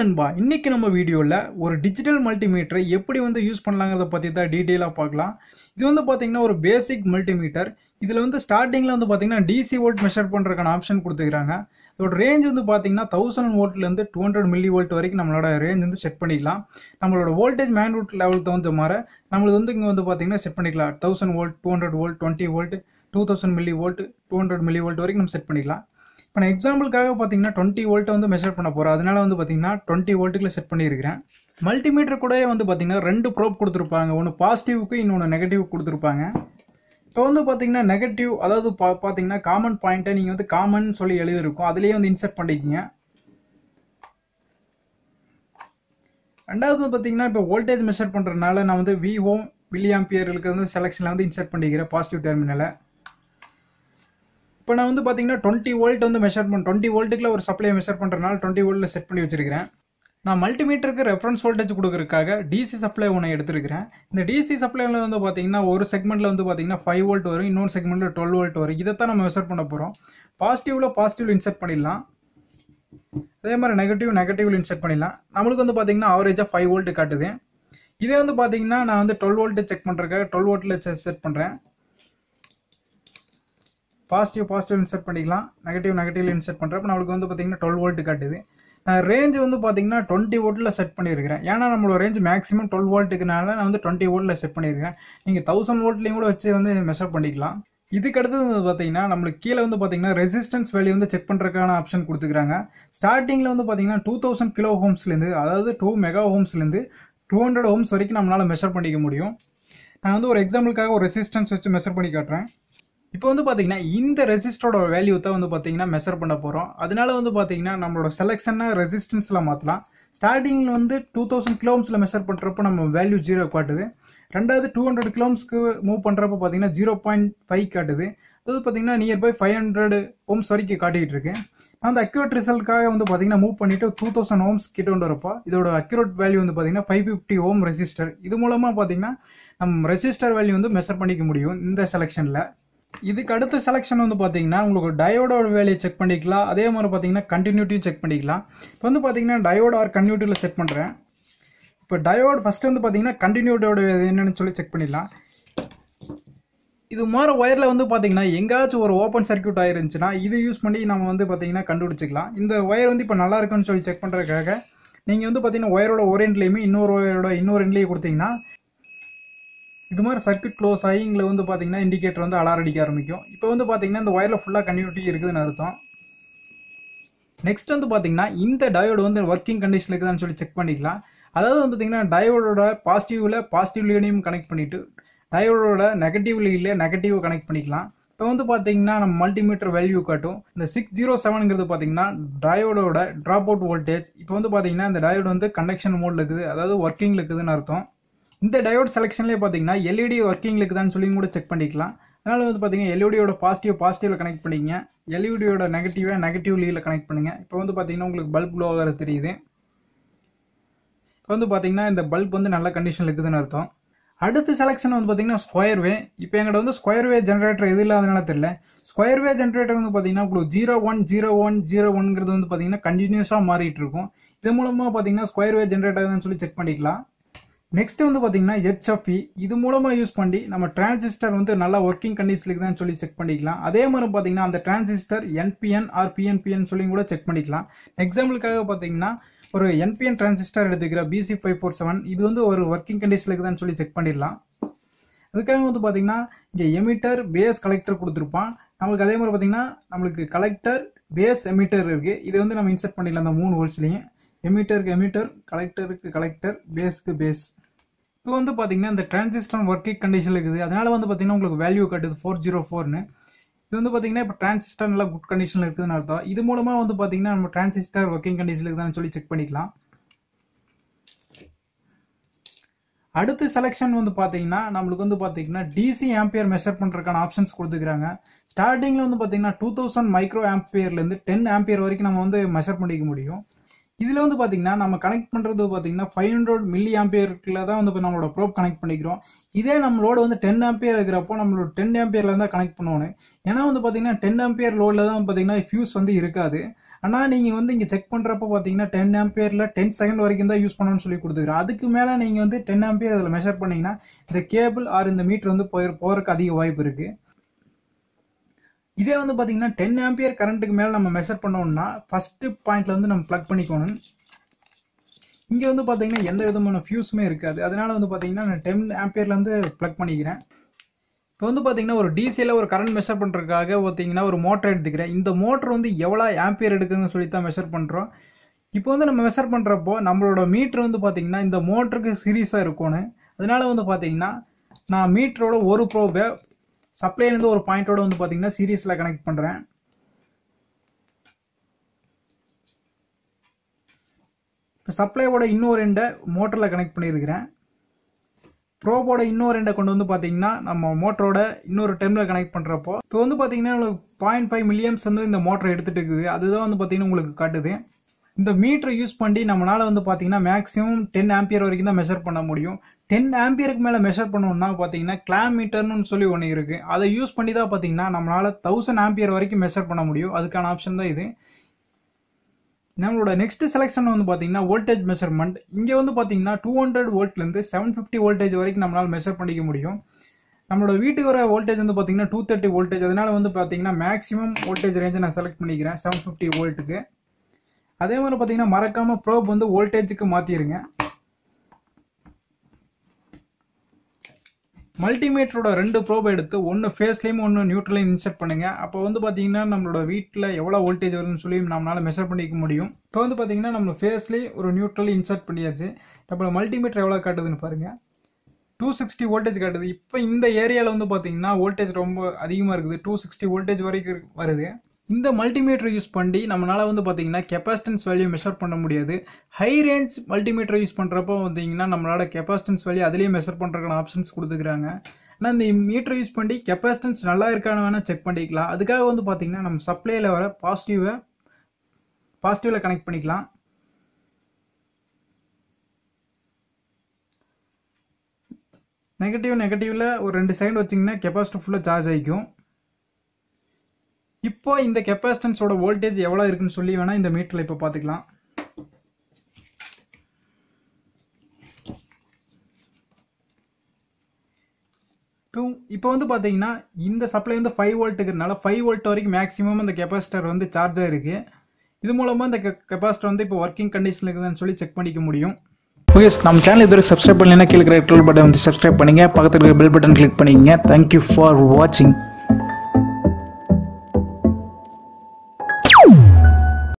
நண்பா இன்னைக்கு நம்ம வீடியோவில் ஒரு டிஜிட்டல் மல்டிமீட்டரை எப்படி வந்து யூஸ் பண்ணலாங்கிறத பற்றி தான் டீட்டெயிலாக பார்க்கலாம். இது வந்து பார்த்தீங்கன்னா ஒரு பேசிக் மல்டிமீட்டர் இதில் வந்து ஸ்டார்டிங்கில் வந்து பார்த்தீங்கன்னா டிசி வோல்ட் மெஷர் பண்ணுறதுக்கான ஆப்ஷன் கொடுத்துக்கிறாங்க இதோட ரேஞ்ச் வந்து பார்த்தீங்கன்னா தௌசண்ட் வோல்ட்லேருந்து டூ ஹண்ட்ரட் மில்லி வோல்ட் வரைக்கும் நம்மளோட ரேஞ்ச் வந்து செட் பண்ணிக்கலாம். நம்மளோட வோல்டேஜ் மேன்ரூட் லெவல் தகுந்த மாதிரி நம்மளது வந்து இங்கே வந்து பார்த்தீங்கன்னா செட் பண்ணிக்கலாம். Thousand volt to hundred volt twenty volt to thousand millivolt to hundred millivolt வரைக்கும் நம்ம செட் பண்ணிக்கலாம். இப்போ நான் எக்ஸாம்பிளுக்காக பார்த்தீங்கன்னா டுவெண்ட்டி வோல்ட்டை வந்து மெஷர் பண்ண போகிறேன் அதனால வந்து பார்த்தீங்கன்னா டுவெண்ட்டி வோல்ட்டுக்குள்ள செட் பண்ணியிருக்கிறேன். மல்டிமீட்டர் கூட வந்து பார்த்தீங்கன்னா ரெண்டு ப்ரோப் கொடுத்துருப்பாங்க. ஒன்று பாசிட்டிவ்க்கு இன்னொன்று நெகட்டிவ் கொடுத்துருப்பாங்க. இப்போ வந்து பார்த்தீங்கன்னா நெகட்டிவ் அதாவது பா பார்த்தீங்கன்னா காமன் பாயிண்ட்டை நீங்கள் வந்து காமன் சொல்லி எழுதியிருக்கும். அதுலேயே வந்து இன்செர்ட் பண்ணிக்கிங்க. ரெண்டாவது பார்த்தீங்கன்னா இப்போ வோல்டேஜ் மெஷர் பண்ணுறதுனால நான் வந்து வி ஹோம் மில்லி ஆம்பியர்களுக்கு வந்து செலெக்ஷனில் வந்து இன்செர்ட் பண்ணிக்கிறேன். பாசிட்டிவ் டெர்மினலை இப்போ நான் வந்து பார்த்தீங்கன்னா டுவெண்ட்டி வோல்ட் வந்து மெஷர் பண்ண டுவெண்ட்டி வோல்ட்டுக்குள்ள ஒரு சப்ளை மெஷர் பண்ணுறதுனால டுவெண்ட்டி வோல்ட்டில் செட் பண்ணி வச்சிருக்கிறேன். நான் மல்டிமீட்டருக்கு ரெஃபரன்ஸ் வோல்டேஜ் கொடுக்கறதுக்காக டிசி சப்ளை ஒன்று எடுத்திருக்கிறேன். இந்த டிசி சப்ளைல வந்து பார்த்தீங்கன்னா ஒரு செக்மெண்ட்டில் வந்து பார்த்தீங்கன்னா ஃபைவ் வோல்ட் வரும் இன்னொரு செக்மெண்ட்டில் டுவெல் வோல்ட் வரும். இதை தான் நம்ம மெஷர் பண்ண போகிறோம் பாசிட்டிவில் பாசிட்டிவில் இன்செர்ட் பண்ணிடலாம். அதே மாதிரி நெகட்டிவ் நெகட்டிவ் இன்செர்ட் பண்ணிடலாம். நம்மளுக்கு வந்து பார்த்தீங்கன்னா ஆவரேஜாக ஃபைவ் வோல்ட் காட்டுது. இதே வந்து பார்த்தீங்கன்னா நான் வந்து டுவெல் வோல்ட்டு செக் பண்ணுறதுக்காக டுவெல் வோல்ட்டில் செட் பண்ணுறேன் பாசிட்டிவ் பாசிட்டிவ் இன்செர்ட் பண்ணிக்கலாம். நெகட்டிவ் நெகட்டிவ் இன்சர்ட் பண்ணுறப்ப நம்மளுக்கு வந்து பார்த்தீங்கன்னா டுவெல் வோல்ட் காட்டுது. நான் ரேஞ்ச் வந்து பார்த்தீங்கன்னா டுவெண்ட்டி வோல்ட்டில் செட் பண்ணியிருக்கிறேன். ஏன்னா நம்மளோட ரேஞ்ச் மேக்ஸிமம் டுவெல் வோல்ட்டுக்குனால நான் வந்து டுவெண்ட்டி வோல்ட்டில் செட் பண்ணியிருக்கேன் நீங்கள் தௌசண்ட் வோல்ட்லேயும் கூட வச்சு வந்து மெஷர் பண்ணிக்கலாம். இதுக்கு அடுத்தது வந்து பார்த்தீங்கன்னா நம்மளுக்கு கீழே வந்து பார்த்தீங்கன்னா ரெசிஸ்டன்ஸ் வேல்யூ வந்து செக் பண்ணுறதுக்கான ஆப்ஷன் கொடுத்துக்கிறாங்க ஸ்டார்டிங்கில் வந்து பார்த்தீங்கன்னா டூ தௌசண்ட் கிலோ ஹோம்ஸ்லேருந்து அதாவது டூ மெகா ஹோம்ஸ்லேருந்து டூ ஹண்ட்ரட் ஹோம்ஸ் வரைக்கும் நம்மளால் மெஷர் பண்ணிக்க முடியும். நான் வந்து ஒரு எக்ஸாம்பிளுக்காக ஒரு ரெசிஸ்டன்ஸ் வச்சு மெஷர் பண்ணி காட்டுறேன். இப்போ வந்து பார்த்தீங்கன்னா இந்த ரெசிஸ்டரோட வேல்யூ தான் வந்து பார்த்தீங்கன்னா மெஷர் பண்ண போகிறோம் அதனால வந்து பார்த்தீங்கன்னா நம்மளோட செலெக்ஷனை ரெசிஸ்டன்ஸில் மாற்றலாம் ஸ்டார்டிங்கில் வந்து டூ தௌசண்ட் கிலோம்ஸில் மெஷர் பண்ணுறப்போ நம்ம வேல்யூ ஜீரோ காட்டுது. ரெண்டாவது டூ ஹண்ட்ரட் கிலோம்ஸ்க்கு மூவ் பண்ணுறப்போ பார்த்தீங்கன்னா ஜீரோ பாயிண்ட் ஃபைவ் காட்டுது. அது பார்த்தீங்கன்னா நியர்பை ஃபைவ் ஹண்ட்ரட் ஓம்ஸ் வரைக்கும் காட்டிகிட்டு இருக்கு. நான் அந்த அக்யூரேட் ரிசல்ட்காக வந்து பார்த்தீங்கன்னா மூவ் பண்ணிட்டு டூ தௌசண்ட் ஓம்ஸ் கிட்ட கொண்டு வரப்போ இதோட அக்யூரேட் வேல்யூ வந்து பார்த்தீங்கன்னா ஃபைவ் ஃபிஃப்டி ஓம் ரெசிஸ்டர் இது மூலமாக பார்த்தீங்கன்னா நம்ம ரெசிஸ்டர் வேல்யூ வந்து மெஷர் பண்ணிக்க முடியும் இந்த செலெக்ஷனில் இதுக்கு அடுத்த செலெக்ஷன் வந்து பார்த்தீங்கன்னா உங்களுக்கு டயோடோட வேலையை செக் பண்ணிக்கலாம். அதே மாதிரி பார்த்தீங்கன்னா கண்டினியூட்டியும் செக் பண்ணிக்கலாம். இப்போ வந்து பார்த்தீங்கன்னா டயோட ஆர் கண்டினியூட்டியில் செக் பண்ணுறேன் இப்போ டயோட் ஃபஸ்ட்டு வந்து பார்த்தீங்கன்னா கண்டினியூட்டோட என்னென்னு சொல்லி செக் பண்ணிடலாம். இது மாதிரி ஒயரில் வந்து பார்த்தீங்கன்னா எங்கேயாச்சும் ஒரு ஓப்பன் சர்க்கியூட் ஆயிருந்துச்சுன்னா இது யூஸ் பண்ணி நம்ம வந்து பார்த்தீங்கன்னா கண்டுபிடிச்சிக்கலாம். இந்த ஒயர் வந்து இப்போ நல்லா இருக்குன்னு சொல்லி செக் பண்ணுறதுக்காக நீங்கள் வந்து பார்த்தீங்கன்னா ஒயரோட ஒரு எண்ட்லேயுமே இன்னொரு ஒயரோட இன்னொரு எண்ட்லேயும் கொடுத்தீங்கன்னா இது மாதிரி சர்க்கியூட் க்ளோஸ் ஆகி இங்கே வந்து பார்த்தீங்கன்னா இண்டிகேட்டர் வந்து அலார் அடிக்க ஆரம்பிக்கும். இப்போ வந்து பார்த்தீங்கன்னா இந்த ஒயரில் ஃபுல்லாக கன்யூனிட்டி இருக்குதுன்னு அர்த்தம். நெக்ஸ்ட் வந்து பார்த்தீங்கன்னா இந்த டயோடு வந்து ஒர்க்கிங் கண்டிஷனில் இருக்குதான்னு சொல்லி செக் பண்ணிக்கலாம். அதாவது வந்து பார்த்தீங்கன்னா டயோடோட பாசிட்டிவில் பாசிட்டிவ்லேயும் கனெக்ட் பண்ணிவிட்டு டயோடோட நெகட்டிவ்ல நெகட்டிவ் கனெக்ட் பண்ணிக்கலாம். இப்போ வந்து பார்த்தீங்கன்னா நம்ம மல்டிமீட்டர் வேல்யூ காட்டும். இந்த சிக்ஸ் ஜீரோ செவனுங்கிறது பார்த்தீங்கன்னா டயோடோட ட்ராப் அவுட் வோல்டேஜ் இப்போ வந்து பார்த்தீங்கன்னா இந்த டயோடு வந்து கண்டக்ஷன் மோடில் இருக்குது. அதாவது ஒர்க்கிங்கில் இருக்குதுன்னு அர்த்தம். இந்த டயோட் செலெக்ஷன்லேயே பார்த்தீங்கன்னா எல்இடி ஒர்க்கிங்கில் தான் சொல்லி கூட செக் பண்ணிக்கலாம். அதனால் வந்து பார்த்தீங்கன்னா எல்இடியோட பாசிட்டிவ் பாசிட்டிவில் கனெக்ட் பண்ணிங்க எல்இடியோட நெகட்டிவ்வாக நெகட்டிவ் லீவில் கனெக்ட் பண்ணுங்கள் இப்போ வந்து பார்த்தீங்கன்னா உங்களுக்கு பல்ப் க்ளோ ஆகிறது தெரியுது. இப்போ வந்து பார்த்தீங்கன்னா இந்த பல்ப் வந்து நல்ல கண்டிஷனில் இருக்குதுன்னு அர்த்தம். அடுத்த செலெக்ஷன் வந்து பார்த்தீங்கன்னா ஸ்கொயர் வே இப்போ எங்கிட்ட வந்து ஸ்கொயர் வே ஜென்ரேட்டர் எது இல்லாதனால தெரியல. ஸ்கொயர் வே ஜென்ரேட்டர் வந்து பார்த்தீங்கன்னா உங்களுக்கு zero one zero one zero ஒன்ங்கிறது வந்து பார்த்தீங்கன்னா கண்டினியூஸாக மாறிட்டு இருக்கும். இது மூலமாக பார்த்தீங்கன்னா ஸ்கொயர் வே ஜென்ரேட்டர் சொல்லி செக் பண்ணிக்கலாம். நெக்ஸ்ட் வந்து பார்த்தீங்கன்னா ஹெச்எஃப்இ இது மூலமாக யூஸ் பண்ணி நம்ம டிரான்சிஸ்டர் வந்து நல்லா ஒர்க்கிங் கண்டிஷனுக்கு தான் சொல்லி செக் பண்ணிக்கலாம். அதே மாதிரி பார்த்தீங்கன்னா அந்த டிரான்சிஸ்டர் என்பிஎன் ஆர் பிஎன்பிஎன் சொல்லி கூட செக் பண்ணிக்கலாம். எக்ஸாம்பிளுக்காக பார்த்தீங்கன்னா ஒரு என்பிஎன் டிரான்சிஸ்டர் எடுத்துக்கிற பிசி ஃபைவ் ஃபோர் செவன் இது வந்து ஒரு ஒர்க்கிங் கண்டிஷனுக்கு தான் சொல்லி செக் பண்ணிடலாம். அதுக்காக வந்து பார்த்தீங்கன்னா இங்கே எமிட்டர் பேஸ் கலெக்டர் கொடுத்துருப்பான். நம்மளுக்கு அதே மாதிரி பார்த்தீங்கன்னா நம்மளுக்கு கலெக்டர் பேஸ் எமிட்டர் இருக்குது இதை வந்து நம்ம இன்செர்ட் பண்ணிடலாம் அந்த மூணு ஹோல்ஸ்லையும் எமிட்டருக்கு எமிட்டர் கலெக்டருக்கு கலெக்டர் பேஸ்க்கு பேஸ் இப்போ வந்து பார்த்தீங்கன்னா இந்த டிரான்சிஸ்டர் ஒர்க்கிங் கண்டிஷன் இருக்குது. அதனால வந்து பார்த்தீங்கன்னா உங்களுக்கு வேல்யூ கட்டுது ஃபோர் ஜீரோ ஃபோர்னு இது வந்து பார்த்தீங்கன்னா இப்போ டிரான்சிஸ்டர் நல்லா குட் கண்டிஷனில் இருக்குதுன்னு அர்த்தம். இது மூலமாக வந்து பார்த்தீங்கன்னா நம்ம டிரான்சிஸ்டர் ஒர்க்கிங் கண்டிஷனில் இருக்குதான்னு சொல்லி செக் பண்ணிக்கலாம். அடுத்த செலெக்ஷன் வந்து பார்த்தீங்கன்னா நம்மளுக்கு வந்து பார்த்தீங்கன்னா டிசி ஆம்பியர் மெஷர் பண்ணுறதுக்கான ஆப்ஷன்ஸ் கொடுத்துக்கிறாங்க. ஸ்டார்டிங்கில் வந்து பார்த்தீங்கன்னா டூ தௌசண்ட் மைக்ரோ ஆம்பியர்லேருந்து டென் ஆம்பியர் வரைக்கும் நம்ம வந்து மெஷர் பண்ணிக்க முடியும். இதில் வந்து பார்த்தீங்கன்னா நம்ம கனெக்ட் பண்ணுறது பார்த்தீங்கன்னா ஃபைவ் ஹண்ட்ரட் மில்லி ஆம்பியர்ல தான் வந்து இப்போ நம்மளோட ப்ரோப் கனெக்ட் பண்ணிக்கிறோம். இதே நம்மளோட வந்து டென் ஆம்பியர் இருக்கிறப்போ நம்மளோட டென் ஆம்பியர்ல தான் கனெக்ட் பண்ணணும் ஏன்னா வந்து பார்த்தீங்கன்னா டென் ஆம்பியர் லோடில் தான் பார்த்தீங்கன்னா ஃபியூஸ் வந்து இருக்காது. ஆனால் நீங்கள் வந்து இங்கே செக் பண்ணுறப்ப பார்த்தீங்கன்னா டென் ஆம்பியரில் டென் செகண்ட் வரைக்கும் தான் யூஸ் பண்ணணும்னு சொல்லி கொடுத்துருக்கோம் அதுக்கு மேலே நீங்கள் வந்து டென் ஆம்பியர் அதில் மெஷர் பண்ணிங்கன்னா இந்த கேபிள் ஆர் இந்த மீட்டர் வந்து போய் போகிறதுக்கு அதிக வாய்ப்பு இருக்குது இதே வந்து பார்த்தீங்கன்னா டென் ஆம்பியர் கரண்ட்டுக்கு மேலே நம்ம மெஷர் பண்ணோம்னா ஃபஸ்ட்டு பாயிண்ட்டில் வந்து நம்ம ப்ளக் பண்ணிக்கணும். இங்கே வந்து பார்த்தீங்கன்னா எந்த விதமான ஃபியூஸுமே இருக்காது. அதனால் வந்து பார்த்தீங்கன்னா நான் டென் ஆம்பியர்லேருந்து வந்து ப்ளக் பண்ணிக்கிறேன். இப்போ வந்து பார்த்தீங்கன்னா ஒரு டிசியில் ஒரு கரண்ட் மெஷர் பண்ணுறதுக்காக பார்த்தீங்கன்னா ஒரு மோட்டர் எடுத்துக்கிறேன். இந்த மோட்டர் வந்து எவ்வளோ ஆம்பியர் எடுக்குதுன்னு சொல்லி தான் மெஷர் பண்ணுறோம் இப்போ வந்து நம்ம மெஷர் பண்ணுறப்போ நம்மளோட மீட்டர் வந்து பார்த்திங்கன்னா இந்த மோட்டருக்கு சீரியஸாக இருக்கணும் அதனால வந்து பார்த்தீங்கன்னா நான் மீட்டரோட ஒரு ப்ரோபை சப்ளைலேருந்து ஒரு பாயிண்டோட வந்து பார்த்தீங்கன்னா சீரியஸில் கனெக்ட் பண்ணுறேன் இப்போ சப்ளையோட இன்னொரு எண்டை மோட்டரில் கனெக்ட் பண்ணியிருக்கிறேன். ப்ரோபோட இன்னொரு எண்டை கொண்டு வந்து பார்த்தீங்கன்னா நம்ம மோட்டரோட இன்னொரு டைமில் கனெக்ட் பண்ணுறப்போ இப்போ வந்து பார்த்தீங்கன்னா உங்களுக்கு பாயிண்ட் ஃபைவ் மில்லியம்ஸ் வந்து இந்த மோட்டரை எடுத்துகிட்டு இருக்குது. அதுதான் வந்து பார்த்தீங்கன்னா உங்களுக்கு காட்டுது. இந்த மீட்டரை யூஸ் பண்ணி நம்மளால் வந்து பார்த்தீங்கன்னா மேக்ஸிமம் டென் ஆம்பியர் வரைக்கும் தான் மெஷர் பண்ண முடியும். டென் ஆம்பியருக்கு மேலே மெஷர் பண்ணோம்னா பார்த்தீங்கன்னா கிளாம் மீட்டர்னு சொல்லி ஒன்று இருக்குது அதை யூஸ் பண்ணி தான் பார்த்தீங்கன்னா நம்மளால் தௌசண்ட் ஆம்பியர் வரைக்கும் மெஷர் பண்ண முடியும். அதுக்கான ஆப்ஷன் தான் இது. நம்மளோட நெக்ஸ்ட் செலெக்ஷன் வந்து பார்த்தீங்கன்னா வோல்டேஜ் மெஷர்மெண்ட் இங்கே வந்து பார்த்தீங்கன்னா டூ ஹண்ட்ரட் வோல்ட்லேருந்து செவன் ஃபிஃப்டி வோல்டேஜ் வரைக்கும் நம்மளால் மெஷர் பண்ணிக்க முடியும். நம்மளோட வீட்டுக்கு வர வோல்டேஜ் வந்து பார்த்தீங்கன்னா டூ தேர்ட்டி வோல்டேஜ் அதனால் வந்து பார்த்தீங்கன்னா மேக்ஸிமம் வோல்டேஜ் ரேஞ்சை நான் செலக்ட் பண்ணிக்கிறேன் செவன் ஃபிஃப்டி வோல்ட்டுக்கு அதே மாதிரி பார்த்தீங்கன்னா மறக்காமல் ப்ரோப் வந்து வோல்டேஜுக்கு மாற்றிடுங்க மல்டிமீட்டரோட ரெண்டு ப்ரோப் எடுத்து ஒன்று ஃபேஸ்லேயும் ஒன்று நியூட்ரலையும் இன்செர்ட் பண்ணுங்க. அப்போ வந்து பார்த்தீங்கன்னா நம்மளோட வீட்டில் எவ்வளோ வோல்டேஜ் வருதுன்னு சொல்லி நம்மளால் மெஷர் பண்ணிக்க முடியும். இப்போ வந்து பார்த்தீங்கன்னா நம்ம ஃபேஸ்லேயே ஒரு நியூட்ரல் இன்செர்ட் பண்ணியாச்சு. நம்மளோட மல்டிமீட்டர் எவ்வளோ காட்டுதுன்னு பாருங்கள் டூ சிக்ஸ்டி வோல்டேஜ் காட்டுது. இப்போ இந்த ஏரியாவில் வந்து பார்த்தீங்கன்னா வோல்டேஜ் ரொம்ப அதிகமாக இருக்குது. டூ சிக்ஸ்டி வோல்டேஜ் வரைக்கும் வருது. இந்த மல்டிமீட்டர் யூஸ் பண்ணி நம்மளால் வந்து பார்த்தீங்கன்னா கெப்பாசிட்டன்ஸ் வேல்யூ மெஷர் பண்ண முடியாது. ஹை ரேஞ்ச் மல்டிமீட்டர் யூஸ் பண்ணுறப்போ வந்தீங்கன்னா நம்மளோட கெப்பாசிட்டன்ஸ் வேல்யூ அதிலேயே மெஷர் பண்ணுறதுக்கான ஆப்ஷன்ஸ் கொடுத்துக்கிறாங்க. ஆனால் இந்த மீட்டர் யூஸ் பண்ணி கெப்பாசிட்டன்ஸ் நல்லா இருக்கான்னு வேணால் செக் பண்ணிக்கலாம். அதுக்காக வந்து பார்த்தீங்கன்னா நம்ம சப்ளையில் வர பாசிட்டிவை பாசிட்டிவில் கனெக்ட் பண்ணிக்கலாம். நெகட்டிவ் நெகட்டிவில் ஒரு ரெண்டு செகண்ட் வச்சிங்கன்னா கெப்பாசிட்டி ஃபுல்லாக சார்ஜ் ஆகிக்கும் இப்போ இந்த கெப்பாசிட்டன்ஸோட வோல்டேஜ் எவ்வளோ இருக்குன்னு சொல்லி வேணால் இந்த மீட்டரில் இப்போ பார்த்துக்கலாம். இப்போ இப்போ வந்து பார்த்தீங்கன்னா இந்த சப்ளை வந்து ஃபைவ் வோல்ட்டுக்கிறதுனால ஃபைவ் வோல்ட் வரைக்கும் மேக்ஸிமம் இந்த கெப்பாசிட்டர் வந்து சார்ஜ் ஆகிருக்கு இது மூலமாக இந்த கெப்பாசிட்டர் வந்து இப்போ ஒர்க்கிங் கண்டிஷனில் இருக்குதுன்னு சொல்லி செக் பண்ணிக்க முடியும். ஓகே நம்ம சேனல் இதுவரை சப்ஸ்கிரைப் பண்ணலைன்னா கீழே இருக்கிற பட்டன் வந்து சப்ஸ்கிரைப் பண்ணுங்கள் பக்கத்தில் இருக்கிற பெல் பட்டன் கிளிக் பண்ணிக்கங்க. தேங்க்யூ ஃபார் வாட்சிங்